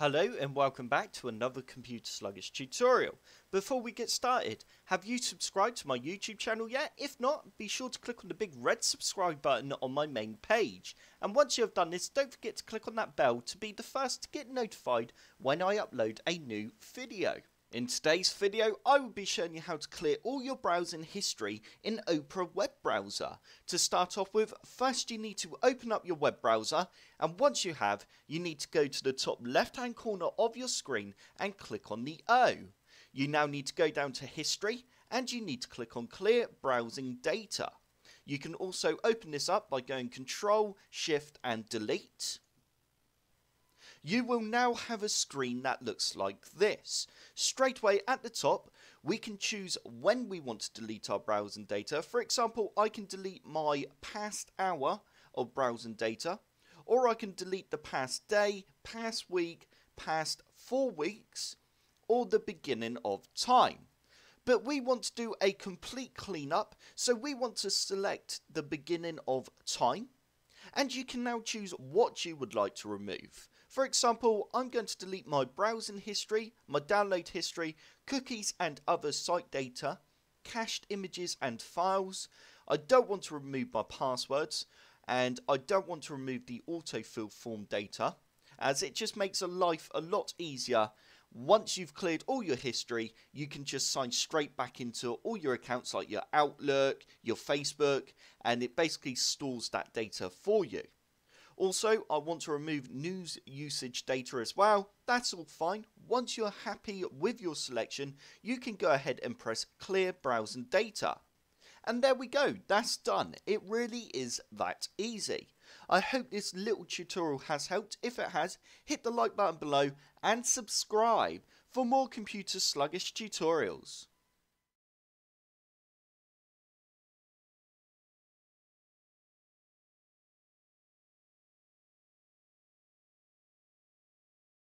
Hello and welcome back to another Computer Sluggish tutorial. Before we get started, have you subscribed to my YouTube channel yet? If not, be sure to click on the big red subscribe button on my main page. And once you have done this, don't forget to click on that bell to be the first to get notified when I upload a new video. In today's video, I will be showing you how to clear all your browsing history in Opera web browser. To start off with, first you need to open up your web browser, and once you have, you need to go to the top left hand corner of your screen and click on the O. You now need to go down to history, and you need to click on clear browsing data. You can also open this up by going Control, Shift and Delete you will now have a screen that looks like this. Straight away at the top, we can choose when we want to delete our browsing data. For example, I can delete my past hour of browsing data, or I can delete the past day, past week, past four weeks, or the beginning of time. But we want to do a complete cleanup, so we want to select the beginning of time, and you can now choose what you would like to remove. For example, I'm going to delete my browsing history, my download history, cookies and other site data, cached images and files. I don't want to remove my passwords, and I don't want to remove the autofill form data, as it just makes a life a lot easier. Once you've cleared all your history, you can just sign straight back into all your accounts like your Outlook, your Facebook, and it basically stores that data for you. Also, I want to remove news usage data as well. That's all fine. Once you're happy with your selection, you can go ahead and press clear browsing data. And there we go, that's done. It really is that easy. I hope this little tutorial has helped. If it has, hit the like button below and subscribe for more computer sluggish tutorials.